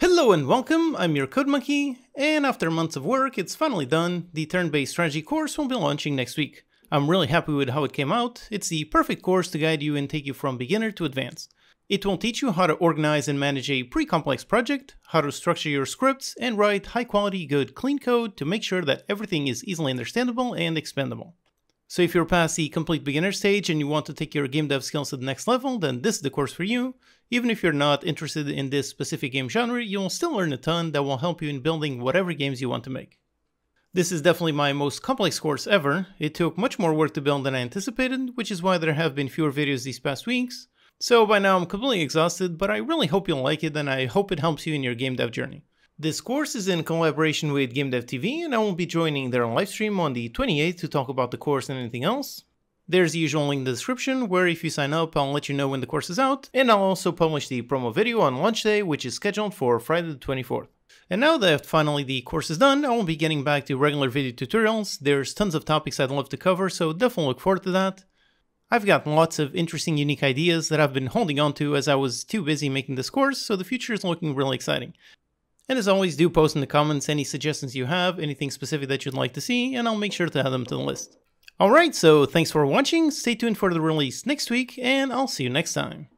Hello and welcome, I'm your Code Monkey, and after months of work, it's finally done. The turn-based strategy course will be launching next week. I'm really happy with how it came out. It's the perfect course to guide you and take you from beginner to advanced. It will teach you how to organize and manage a pre-complex project, how to structure your scripts, and write high-quality, good, clean code to make sure that everything is easily understandable and expandable. So if you're past the complete beginner stage and you want to take your game dev skills to the next level, then this is the course for you. Even if you're not interested in this specific game genre, you'll still learn a ton that will help you in building whatever games you want to make. This is definitely my most complex course ever. It took much more work to build than I anticipated, which is why there have been fewer videos these past weeks. So by now I'm completely exhausted, but I really hope you'll like it and I hope it helps you in your game dev journey. This course is in collaboration with GameDev TV and I will be joining their livestream on the 28th to talk about the course and anything else. There's the usual link in the description where if you sign up I'll let you know when the course is out and I'll also publish the promo video on launch day which is scheduled for Friday the 24th. And now that finally the course is done, I will be getting back to regular video tutorials. There's tons of topics I'd love to cover, so definitely look forward to that. I've got lots of interesting, unique ideas that I've been holding on to as I was too busy making this course, so the future is looking really exciting. And as always, do post in the comments any suggestions you have, anything specific that you'd like to see, and I'll make sure to add them to the list. Alright, so thanks for watching, stay tuned for the release next week, and I'll see you next time.